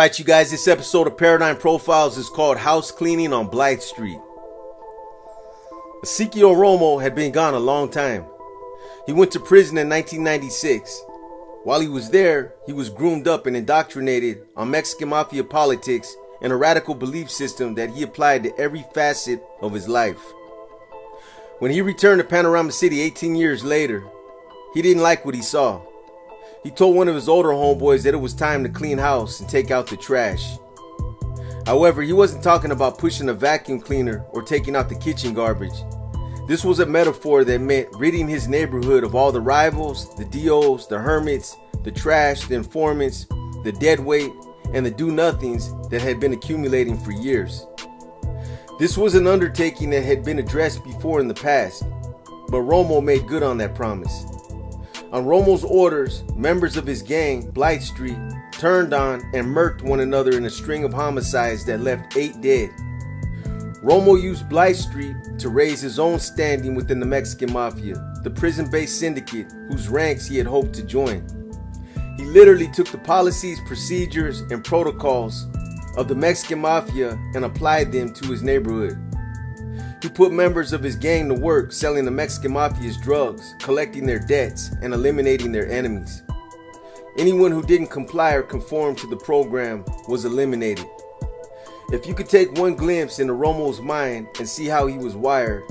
Right, you guys, this episode of Paradigm Profiles is called House Cleaning on Blythe Street. Ezekiel Romo had been gone a long time. He went to prison in 1996. While he was there, he was groomed up and indoctrinated on Mexican mafia politics and a radical belief system that he applied to every facet of his life. When he returned to Panorama City 18 years later, he didn't like what he saw. He told one of his older homeboys that it was time to clean house and take out the trash. However, he wasn't talking about pushing a vacuum cleaner or taking out the kitchen garbage. This was a metaphor that meant ridding his neighborhood of all the rivals, the DOs, the hermits, the trash, the informants, the dead weight, and the do nothings that had been accumulating for years. This was an undertaking that had been addressed before in the past, but Romo made good on that promise. On Romo's orders, members of his gang, Blythe Street, turned on and murked one another in a string of homicides that left eight dead. Romo used Blythe Street to raise his own standing within the Mexican Mafia, the prison based syndicate whose ranks he had hoped to join. He literally took the policies, procedures, and protocols of the Mexican Mafia and applied them to his neighborhood. He put members of his gang to work selling the Mexican Mafia's drugs, collecting their debts, and eliminating their enemies. Anyone who didn't comply or conform to the program was eliminated. If you could take one glimpse into Romo's mind and see how he was wired,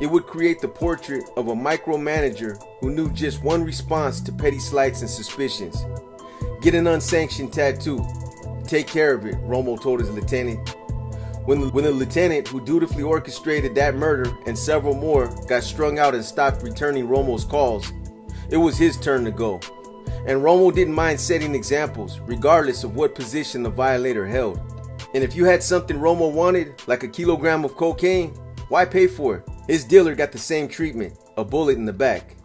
it would create the portrait of a micromanager who knew just one response to petty slights and suspicions. Get an unsanctioned tattoo. Take care of it, Romo told his lieutenant. When, when the lieutenant who dutifully orchestrated that murder and several more got strung out and stopped returning Romo's calls, it was his turn to go. And Romo didn't mind setting examples, regardless of what position the violator held. And if you had something Romo wanted, like a kilogram of cocaine, why pay for it? His dealer got the same treatment, a bullet in the back.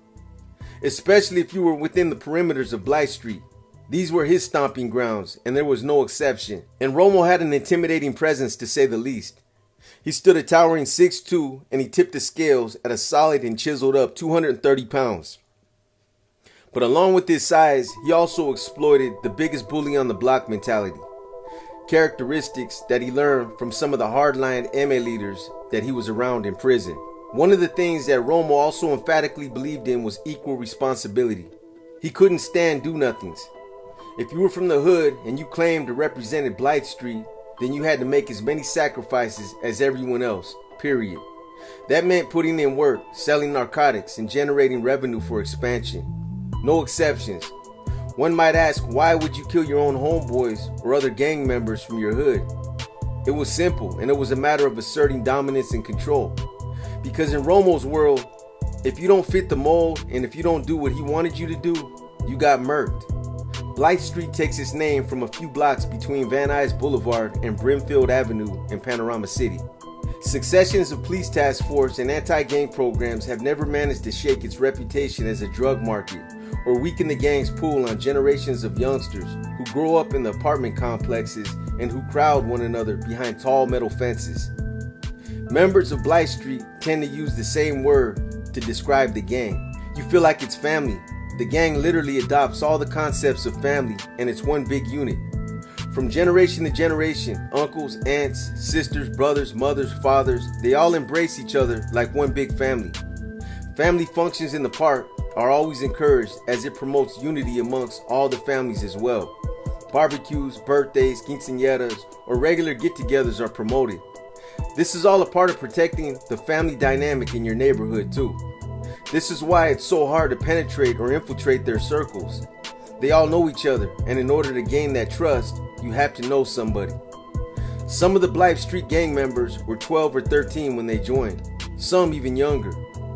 Especially if you were within the perimeters of Blythe Street, these were his stomping grounds, and there was no exception. And Romo had an intimidating presence to say the least. He stood a towering 6'2 and he tipped the scales at a solid and chiseled up 230 pounds. But along with his size, he also exploited the biggest bully on the block mentality. Characteristics that he learned from some of the hardline MA leaders that he was around in prison. One of the things that Romo also emphatically believed in was equal responsibility. He couldn't stand do nothings. If you were from the hood and you claimed to represent Blythe Street, then you had to make as many sacrifices as everyone else, period. That meant putting in work, selling narcotics, and generating revenue for expansion. No exceptions. One might ask, why would you kill your own homeboys or other gang members from your hood? It was simple, and it was a matter of asserting dominance and control. Because in Romo's world, if you don't fit the mold and if you don't do what he wanted you to do, you got murked. Blythe Street takes its name from a few blocks between Van Nuys Boulevard and Brimfield Avenue in Panorama City. Successions of police task force and anti-gang programs have never managed to shake its reputation as a drug market or weaken the gang's pull on generations of youngsters who grow up in the apartment complexes and who crowd one another behind tall metal fences. Members of Blythe Street tend to use the same word to describe the gang. You feel like it's family, the gang literally adopts all the concepts of family and it's one big unit. From generation to generation, uncles, aunts, sisters, brothers, mothers, fathers, they all embrace each other like one big family. Family functions in the park are always encouraged as it promotes unity amongst all the families as well. Barbecues, birthdays, quinceañeras, or regular get togethers are promoted. This is all a part of protecting the family dynamic in your neighborhood, too. This is why it's so hard to penetrate or infiltrate their circles. They all know each other, and in order to gain that trust, you have to know somebody. Some of the Blythe Street gang members were 12 or 13 when they joined, some even younger.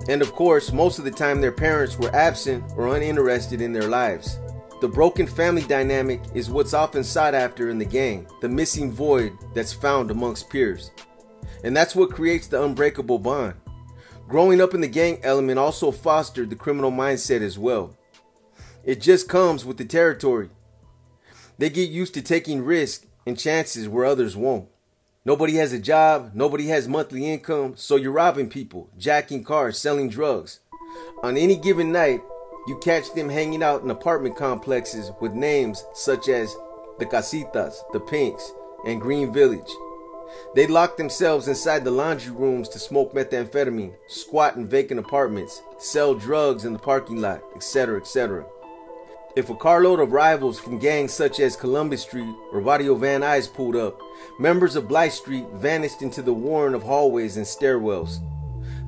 And of course, most of the time their parents were absent or uninterested in their lives. The broken family dynamic is what's often sought after in the gang, the missing void that's found amongst peers. And that's what creates the unbreakable bond. Growing up in the gang element also fostered the criminal mindset as well. It just comes with the territory. They get used to taking risks and chances where others won't. Nobody has a job, nobody has monthly income, so you're robbing people, jacking cars, selling drugs. On any given night, you catch them hanging out in apartment complexes with names such as the Casitas, the Pinks, and Green Village. They locked themselves inside the laundry rooms to smoke methamphetamine, squat in vacant apartments, sell drugs in the parking lot, etc., etc. If a carload of rivals from gangs such as Columbus Street or Barrio Van Nuys pulled up, members of Blythe Street vanished into the warren of hallways and stairwells.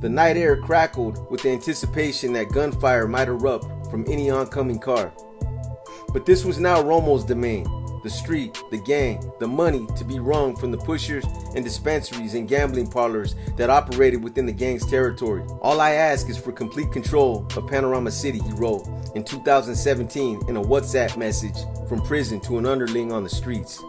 The night air crackled with the anticipation that gunfire might erupt from any oncoming car. But this was now Romo's domain, the street, the gang, the money to be wrung from the pushers and dispensaries and gambling parlors that operated within the gang's territory. All I ask is for complete control of Panorama City, he wrote in 2017 in a WhatsApp message from prison to an underling on the streets.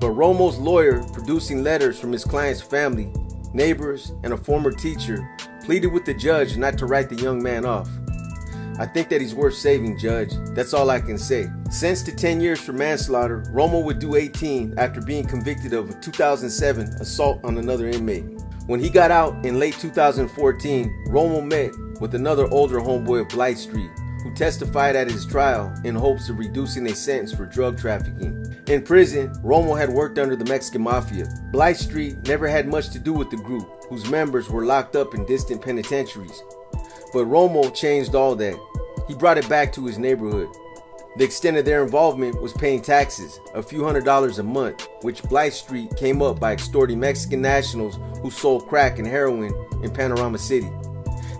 But Romo's lawyer, producing letters from his client's family, neighbors, and a former teacher, pleaded with the judge not to write the young man off. I think that he's worth saving, Judge. That's all I can say. Sentenced to 10 years for manslaughter, Romo would do 18 after being convicted of a 2007 assault on another inmate. When he got out in late 2014, Romo met with another older homeboy of Blythe Street who testified at his trial in hopes of reducing a sentence for drug trafficking. In prison, Romo had worked under the Mexican Mafia. Blythe Street never had much to do with the group, whose members were locked up in distant penitentiaries. But Romo changed all that. He brought it back to his neighborhood. The extent of their involvement was paying taxes, a few hundred dollars a month, which Blythe Street came up by extorting Mexican nationals who sold crack and heroin in Panorama City.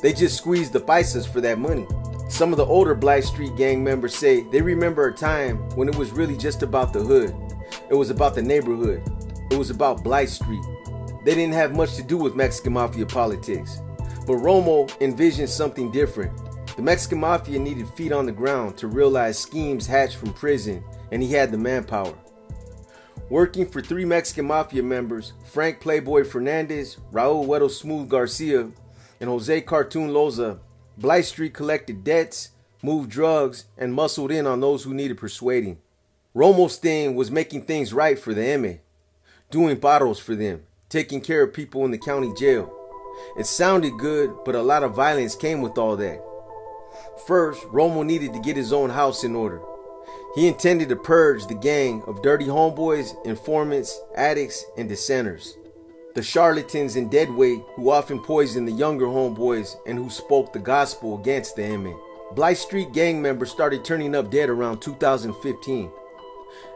They just squeezed the paisas for that money. Some of the older Blythe Street gang members say they remember a time when it was really just about the hood. It was about the neighborhood. It was about Blythe Street. They didn't have much to do with Mexican Mafia politics. But Romo envisioned something different. The Mexican Mafia needed feet on the ground to realize schemes hatched from prison, and he had the manpower. Working for three Mexican Mafia members, Frank Playboy Fernandez, Raul Weddle Smooth Garcia, and Jose Cartoon Loza, Blythe Street collected debts, moved drugs, and muscled in on those who needed persuading. Romo's thing was making things right for the MA, doing bottles for them, taking care of people in the county jail. It sounded good, but a lot of violence came with all that. First, Romo needed to get his own house in order. He intended to purge the gang of dirty homeboys, informants, addicts, and dissenters. The charlatans and deadweight who often poisoned the younger homeboys and who spoke the gospel against the MA. Blythe Street gang members started turning up dead around 2015.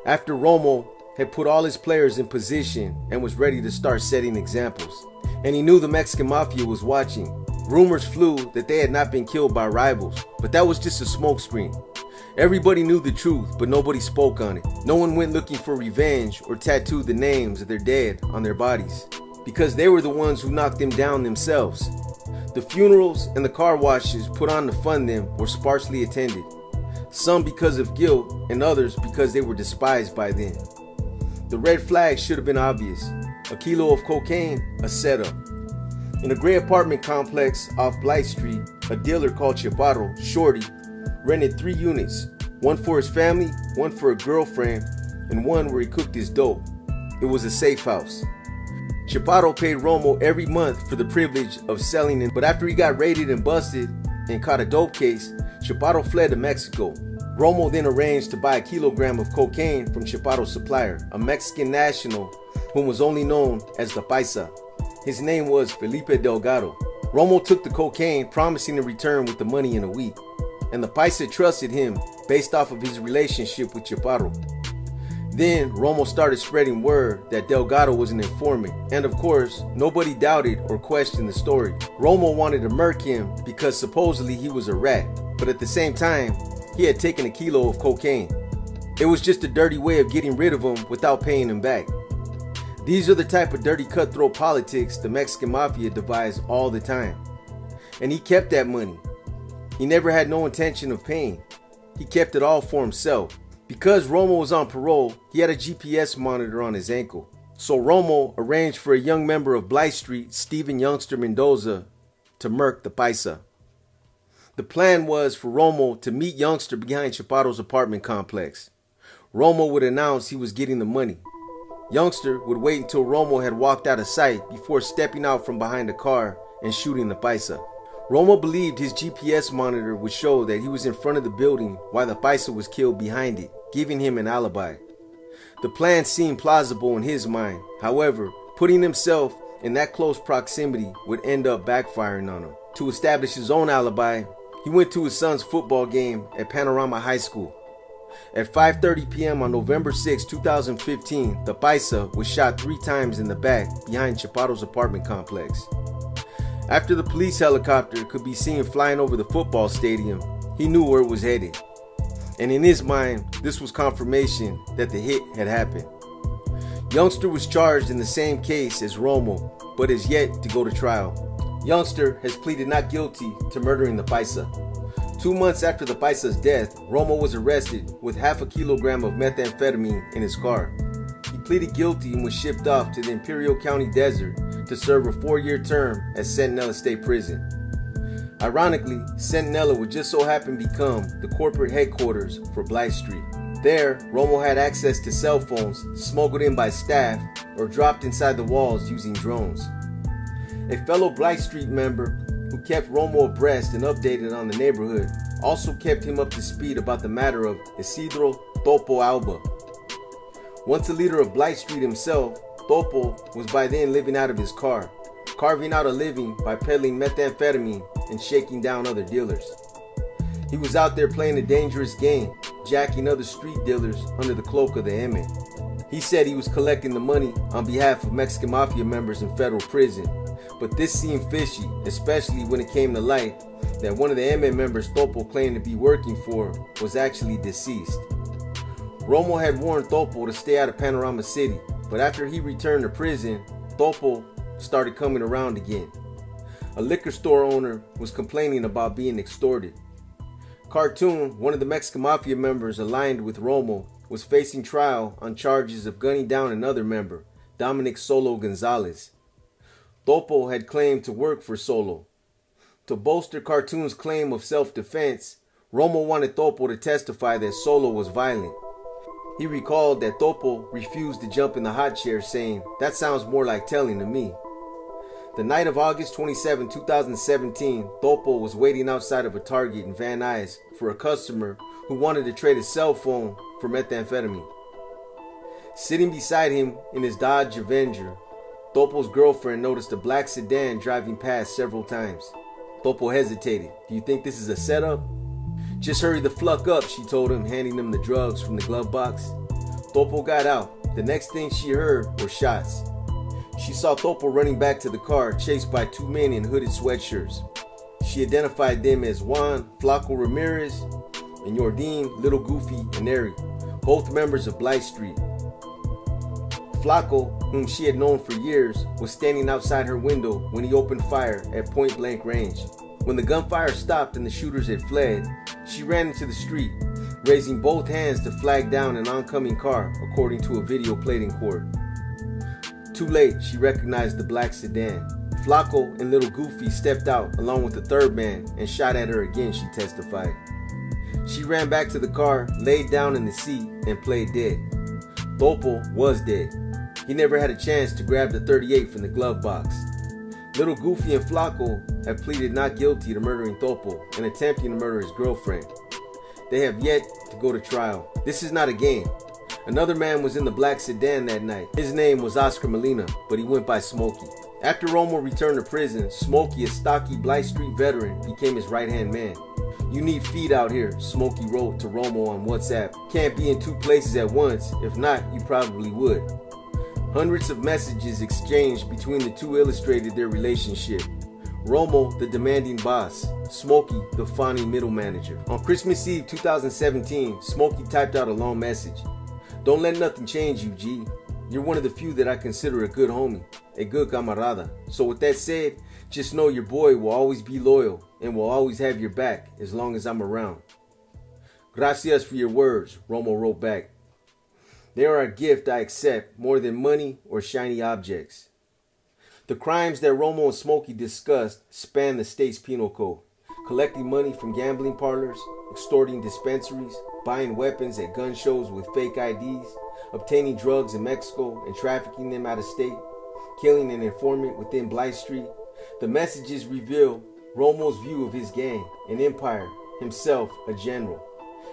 After Romo had put all his players in position and was ready to start setting examples and he knew the Mexican mafia was watching. Rumors flew that they had not been killed by rivals, but that was just a smokescreen. Everybody knew the truth, but nobody spoke on it. No one went looking for revenge or tattooed the names of their dead on their bodies, because they were the ones who knocked them down themselves. The funerals and the car washes put on to fund them were sparsely attended, some because of guilt and others because they were despised by them. The red flag should have been obvious a kilo of cocaine, a setup. In a gray apartment complex off Blythe Street, a dealer called Chaparro, Shorty, rented three units one for his family, one for a girlfriend, and one where he cooked his dope. It was a safe house. Chaparro paid Romo every month for the privilege of selling it, but after he got raided and busted and caught a dope case, Chaparro fled to Mexico. Romo then arranged to buy a kilogram of cocaine from Chaparro's supplier, a Mexican national whom was only known as the Paisa. His name was Felipe Delgado. Romo took the cocaine, promising to return with the money in a week, and the Paisa trusted him based off of his relationship with Chaparro. Then Romo started spreading word that Delgado was an informant, and of course, nobody doubted or questioned the story. Romo wanted to murk him because supposedly he was a rat, but at the same time, he had taken a kilo of cocaine. It was just a dirty way of getting rid of him without paying him back. These are the type of dirty cutthroat politics the Mexican mafia devised all the time. And he kept that money. He never had no intention of paying. He kept it all for himself. Because Romo was on parole, he had a GPS monitor on his ankle. So Romo arranged for a young member of Blythe Street, Stephen Youngster Mendoza, to murk the Paisa. The plan was for Romo to meet Youngster behind Chaparro's apartment complex. Romo would announce he was getting the money. Youngster would wait until Romo had walked out of sight before stepping out from behind the car and shooting the Paisa. Romo believed his GPS monitor would show that he was in front of the building while the Paisa was killed behind it, giving him an alibi. The plan seemed plausible in his mind. However, putting himself in that close proximity would end up backfiring on him. To establish his own alibi, he went to his son's football game at Panorama High School. At 5:30 p.m. on November 6, 2015, the Paisa was shot 3 times in the back behind Chaparro's apartment complex. After the police helicopter could be seen flying over the football stadium, he knew where it was headed. And in his mind, this was confirmation that the hit had happened. Youngster was charged in the same case as Romo, but is yet to go to trial. Youngster has pleaded not guilty to murdering the Paisa. Two months after the Paisa's death, Romo was arrested with half a kilogram of methamphetamine in his car. He pleaded guilty and was shipped off to the Imperial County Desert to serve a four year term at Centinela State Prison. Ironically, Centinela would just so happen become the corporate headquarters for Blythe Street. There, Romo had access to cell phones smuggled in by staff or dropped inside the walls using drones. A fellow Blythe Street member who kept Romo abreast and updated on the neighborhood, also kept him up to speed about the matter of Isidro Topo Alba. Once a leader of Blythe Street himself, Topo was by then living out of his car, carving out a living by peddling methamphetamine and shaking down other dealers. He was out there playing a dangerous game, jacking other street dealers under the cloak of the M. He said he was collecting the money on behalf of Mexican Mafia members in federal prison but this seemed fishy, especially when it came to light that one of the M members Topo claimed to be working for was actually deceased. Romo had warned Topo to stay out of Panorama City, but after he returned to prison, Topo started coming around again. A liquor store owner was complaining about being extorted. Cartoon, one of the Mexican Mafia members aligned with Romo, was facing trial on charges of gunning down another member, Dominic Solo Gonzalez. Topo had claimed to work for Solo. To bolster Cartoon's claim of self-defense, Romo wanted Topo to testify that Solo was violent. He recalled that Topo refused to jump in the hot chair, saying, That sounds more like telling to me. The night of August 27, 2017, Topo was waiting outside of a Target in Van Nuys for a customer who wanted to trade his cell phone for methamphetamine. Sitting beside him in his Dodge Avenger Topo's girlfriend noticed a black sedan driving past several times. Topo hesitated. Do you think this is a setup? Just hurry the fluck up, she told him, handing him the drugs from the glove box. Topo got out. The next thing she heard were shots. She saw Topo running back to the car, chased by two men in hooded sweatshirts. She identified them as Juan Flaco Ramirez and Yordine Little Goofy and both members of Blythe Street. Flaco, whom she had known for years, was standing outside her window when he opened fire at point blank range. When the gunfire stopped and the shooters had fled, she ran into the street, raising both hands to flag down an oncoming car, according to a video played in court. Too late, she recognized the black sedan. Flaco and Little Goofy stepped out along with the third man and shot at her again, she testified. She ran back to the car, laid down in the seat, and played dead. Topo was dead. He never had a chance to grab the 38 from the glove box. Little Goofy and Flaco have pleaded not guilty to murdering Topo and attempting to murder his girlfriend. They have yet to go to trial. This is not a game. Another man was in the black sedan that night. His name was Oscar Molina, but he went by Smokey. After Romo returned to prison, Smokey, a stocky Blythe Street veteran, became his right hand man. You need feed out here, Smokey wrote to Romo on WhatsApp. Can't be in two places at once. If not, you probably would. Hundreds of messages exchanged between the two illustrated their relationship. Romo, the demanding boss, Smokey, the funny middle manager. On Christmas Eve 2017, Smokey typed out a long message. Don't let nothing change you, G. You're one of the few that I consider a good homie, a good camarada. So with that said, just know your boy will always be loyal and will always have your back as long as I'm around. Gracias for your words, Romo wrote back. They are a gift I accept more than money or shiny objects. The crimes that Romo and Smokey discussed span the state's penal code collecting money from gambling parlors, extorting dispensaries, buying weapons at gun shows with fake IDs, obtaining drugs in Mexico and trafficking them out of state, killing an informant within Blythe Street. The messages reveal Romo's view of his gang, an empire, himself a general,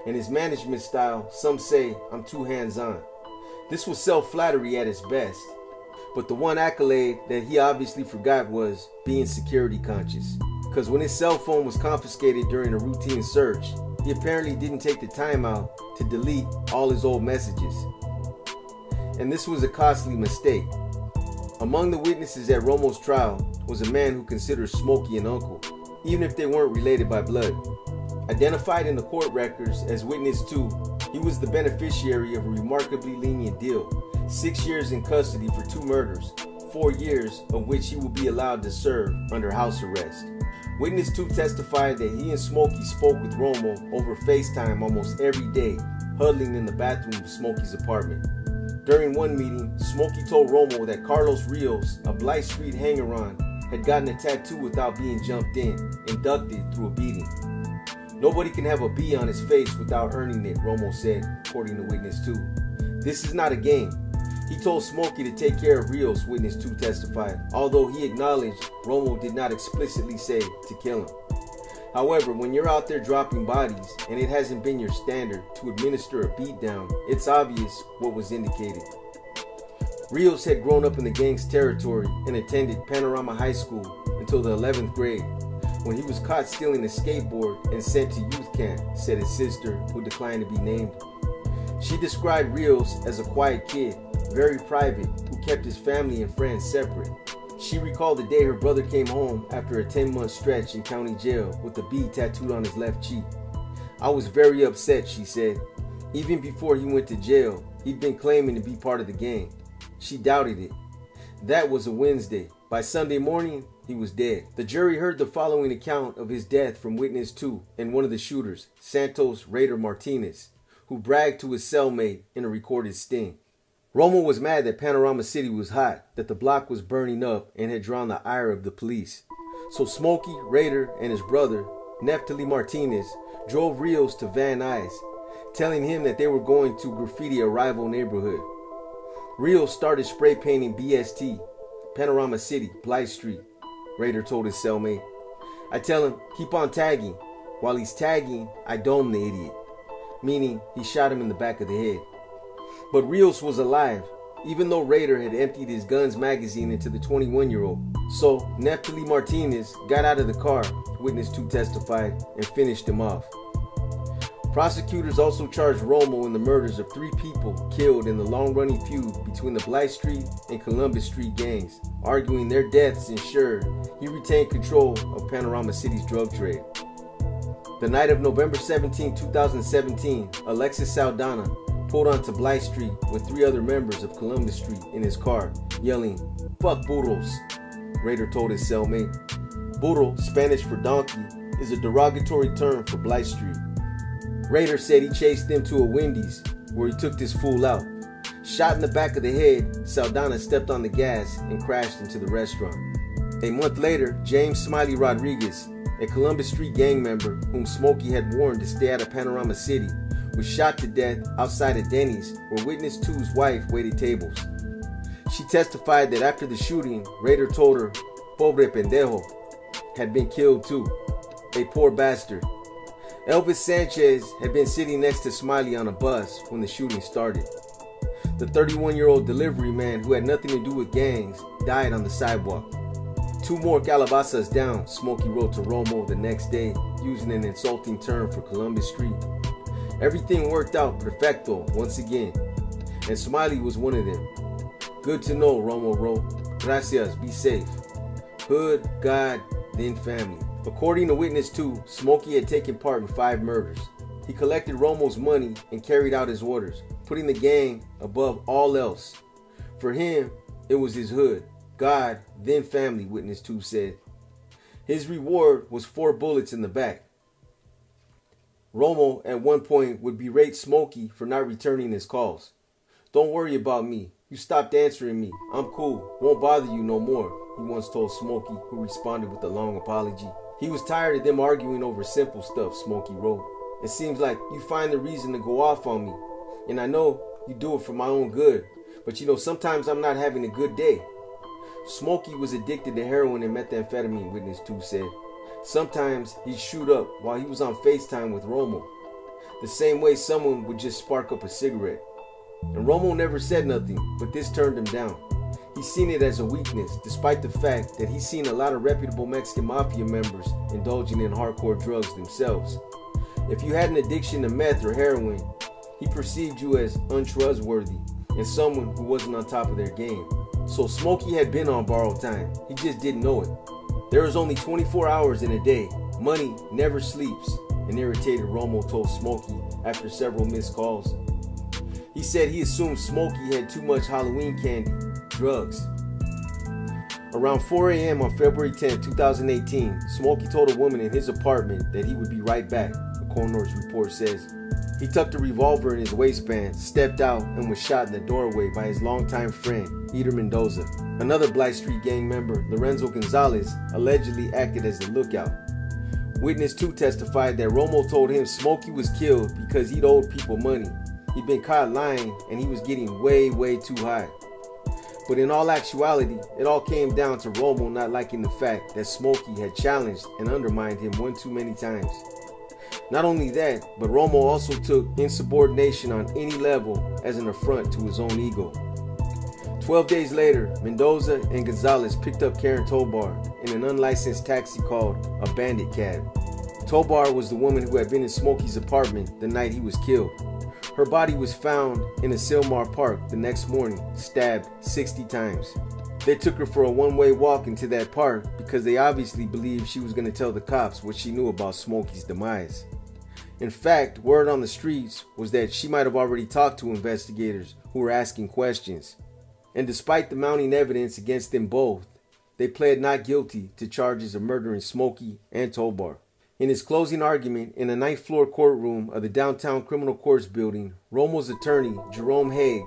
and his management style, some say I'm too hands on. This was self flattery at its best. But the one accolade that he obviously forgot was being security conscious. Because when his cell phone was confiscated during a routine search, he apparently didn't take the time out to delete all his old messages. And this was a costly mistake. Among the witnesses at Romo's trial was a man who considered Smokey an uncle, even if they weren't related by blood. Identified in the court records as witness 2, he was the beneficiary of a remarkably lenient deal six years in custody for two murders, four years of which he will be allowed to serve under house arrest. Witness 2 testified that he and Smokey spoke with Romo over FaceTime almost every day, huddling in the bathroom of Smokey's apartment. During one meeting, Smokey told Romo that Carlos Rios, a Blythe Street hanger-on, had gotten a tattoo without being jumped in, inducted through a beating. Nobody can have a B on his face without earning it, Romo said, according to Witness 2. This is not a game. He told Smokey to take care of Rios, Witness 2 testified, although he acknowledged Romo did not explicitly say to kill him. However, when you're out there dropping bodies and it hasn't been your standard to administer a beatdown, it's obvious what was indicated. Rios had grown up in the gang's territory and attended Panorama High School until the 11th grade, when he was caught stealing a skateboard and sent to youth camp, said his sister, who declined to be named. She described Rios as a quiet kid very private, who kept his family and friends separate. She recalled the day her brother came home after a 10 month stretch in county jail with a B tattooed on his left cheek. I was very upset, she said. Even before he went to jail, he'd been claiming to be part of the gang. She doubted it. That was a Wednesday. By Sunday morning, he was dead. The jury heard the following account of his death from witness 2 and one of the shooters, Santos Raider Martinez, who bragged to his cellmate in a recorded sting. Romo was mad that Panorama City was hot, that the block was burning up, and had drawn the ire of the police. So Smokey, Raider, and his brother, Neftali Martinez, drove Rios to Van Nuys, telling him that they were going to graffiti a rival neighborhood. Rios started spray painting BST, Panorama City, Blythe Street, Raider told his cellmate. I tell him, keep on tagging. While he's tagging, I dome the idiot, meaning he shot him in the back of the head. But Rios was alive, even though Raider had emptied his gun's magazine into the 21 year old. So Neftali Martinez got out of the car, witness 2 testified, and finished him off. Prosecutors also charged Romo in the murders of three people killed in the long running feud between the Blythe Street and Columbus Street gangs, arguing their deaths ensured he retained control of Panorama City's drug trade. The night of November 17, 2017, Alexis Saldana, pulled onto Blythe Street with three other members of Columbus Street in his car, yelling, Fuck burros, Raider told his cellmate. Burro, Spanish for donkey, is a derogatory term for Blythe Street. Raider said he chased them to a Wendy's where he took this fool out. Shot in the back of the head, Saldana stepped on the gas and crashed into the restaurant. A month later, James Smiley Rodriguez, a Columbus Street gang member whom Smokey had warned to stay out of Panorama City, was shot to death outside of Denny's where witness two's wife waited tables. She testified that after the shooting, Raider told her, Pobre pendejo, had been killed too. A poor bastard. Elvis Sanchez had been sitting next to Smiley on a bus when the shooting started. The 31 year old delivery man who had nothing to do with gangs died on the sidewalk. Two more calabazas down, Smokey wrote to Romo the next day, using an insulting term for Columbus Street. Everything worked out perfecto once again, and Smiley was one of them. Good to know, Romo wrote. Gracias, be safe. Hood, God, then family. According to Witness 2, Smokey had taken part in five murders. He collected Romo's money and carried out his orders, putting the gang above all else. For him, it was his hood, God, then family, Witness 2 said. His reward was four bullets in the back. Romo at one point would berate Smokey for not returning his calls. Don't worry about me. You stopped answering me. I'm cool. Won't bother you no more, he once told Smokey, who responded with a long apology. He was tired of them arguing over simple stuff, Smokey wrote. It seems like you find the reason to go off on me. And I know you do it for my own good. But you know, sometimes I'm not having a good day. Smokey was addicted to heroin and methamphetamine, Witness 2 said. Sometimes he'd shoot up while he was on FaceTime with Romo, the same way someone would just spark up a cigarette. and Romo never said nothing, but this turned him down. He's seen it as a weakness, despite the fact that he's seen a lot of reputable Mexican mafia members indulging in hardcore drugs themselves. If you had an addiction to meth or heroin, he perceived you as untrustworthy and someone who wasn't on top of their game. So Smokey had been on borrowed time. He just didn't know it. There was only 24 hours in a day. Money never sleeps, an irritated Romo told Smokey after several missed calls. He said he assumed Smokey had too much Halloween candy, drugs. Around 4 a.m. on February 10, 2018, Smokey told a woman in his apartment that he would be right back, the coroner's report says. He tucked a revolver in his waistband, stepped out, and was shot in the doorway by his longtime friend, Eder Mendoza. Another Blythe Street gang member, Lorenzo Gonzalez, allegedly acted as the lookout. Witness 2 testified that Romo told him Smokey was killed because he'd owed people money. He'd been caught lying and he was getting way, way too high. But in all actuality, it all came down to Romo not liking the fact that Smokey had challenged and undermined him one too many times. Not only that, but Romo also took insubordination on any level as an affront to his own ego. Twelve days later, Mendoza and Gonzalez picked up Karen Tobar in an unlicensed taxi called a bandit cab. Tobar was the woman who had been in Smokey's apartment the night he was killed. Her body was found in a Sylmar Park the next morning, stabbed 60 times. They took her for a one way walk into that park because they obviously believed she was going to tell the cops what she knew about Smokey's demise. In fact, word on the streets was that she might have already talked to investigators who were asking questions. And despite the mounting evidence against them both, they pled not guilty to charges of murdering Smokey and Tobar. In his closing argument in the ninth floor courtroom of the downtown criminal courts building, Romo's attorney, Jerome Haig,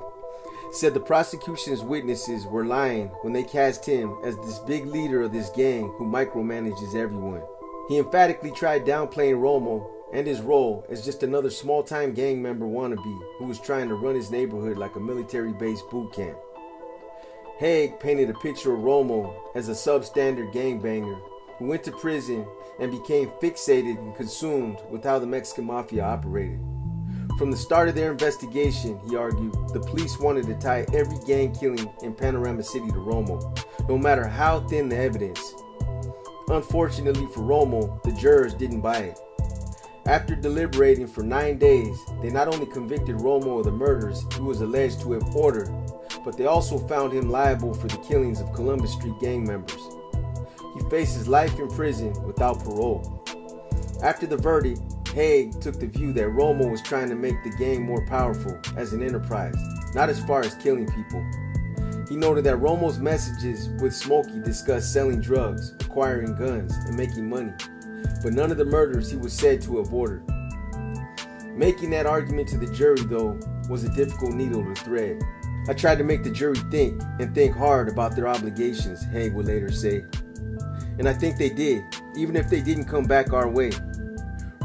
said the prosecution's witnesses were lying when they cast him as this big leader of this gang who micromanages everyone. He emphatically tried downplaying Romo and his role as just another small time gang member wannabe who was trying to run his neighborhood like a military based boot camp. Haig painted a picture of Romo as a substandard gangbanger who went to prison and became fixated and consumed with how the Mexican mafia operated. From the start of their investigation, he argued, the police wanted to tie every gang killing in Panorama City to Romo, no matter how thin the evidence. Unfortunately for Romo, the jurors didn't buy it. After deliberating for nine days, they not only convicted Romo of the murders he was alleged to have ordered, but they also found him liable for the killings of Columbus Street gang members. He faces life in prison without parole. After the verdict, Haig took the view that Romo was trying to make the gang more powerful as an enterprise, not as far as killing people. He noted that Romo's messages with Smokey discussed selling drugs, acquiring guns, and making money but none of the murders he was said to have ordered. Making that argument to the jury, though, was a difficult needle to thread. I tried to make the jury think and think hard about their obligations, Haig would later say. And I think they did, even if they didn't come back our way.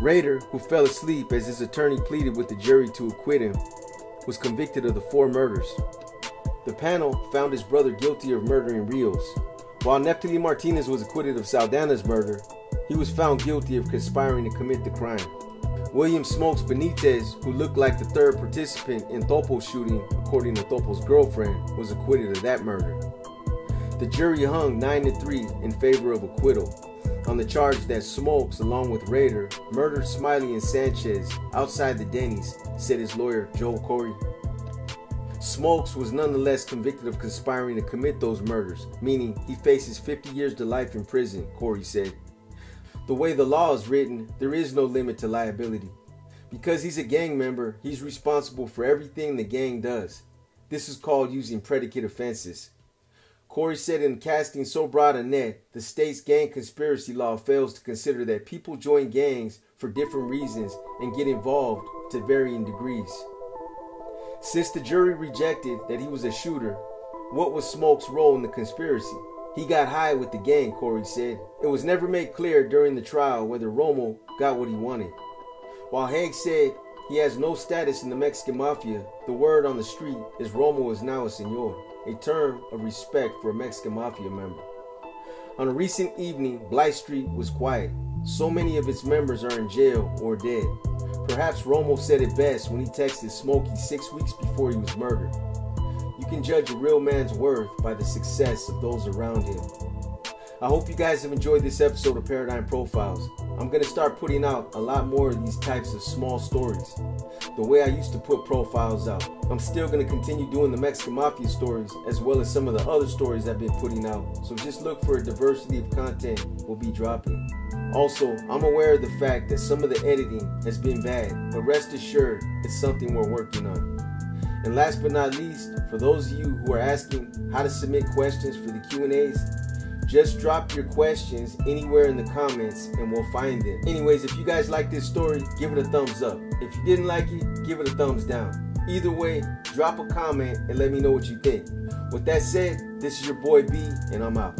Raider, who fell asleep as his attorney pleaded with the jury to acquit him, was convicted of the four murders. The panel found his brother guilty of murdering Rios, while Neftali Martinez was acquitted of Saldana's murder he was found guilty of conspiring to commit the crime. William Smokes Benitez, who looked like the third participant in Topo's shooting, according to Topo's girlfriend, was acquitted of that murder. The jury hung 9 to 3 in favor of acquittal on the charge that Smokes, along with Raider, murdered Smiley and Sanchez outside the Denny's, said his lawyer Joel Corey. Smokes was nonetheless convicted of conspiring to commit those murders, meaning he faces 50 years to life in prison, Corey said. The way the law is written, there is no limit to liability. Because he's a gang member, he's responsible for everything the gang does. This is called using predicate offenses. Corey said in casting so broad a net, the state's gang conspiracy law fails to consider that people join gangs for different reasons and get involved to varying degrees. Since the jury rejected that he was a shooter, what was Smoke's role in the conspiracy? He got high with the gang, Corey said. It was never made clear during the trial whether Romo got what he wanted. While Haig said he has no status in the Mexican mafia, the word on the street is Romo is now a senor, a term of respect for a Mexican mafia member. On a recent evening, Blythe Street was quiet. So many of its members are in jail or dead. Perhaps Romo said it best when he texted Smokey six weeks before he was murdered. You can judge a real man's worth by the success of those around him. I hope you guys have enjoyed this episode of Paradigm Profiles. I'm going to start putting out a lot more of these types of small stories, the way I used to put profiles out. I'm still going to continue doing the Mexican Mafia stories as well as some of the other stories I've been putting out. So just look for a diversity of content we'll be dropping. Also, I'm aware of the fact that some of the editing has been bad, but rest assured, it's something we're working on. And last but not least, for those of you who are asking how to submit questions for the Q&As, just drop your questions anywhere in the comments and we'll find them. Anyways, if you guys like this story, give it a thumbs up. If you didn't like it, give it a thumbs down. Either way, drop a comment and let me know what you think. With that said, this is your boy B, and I'm out.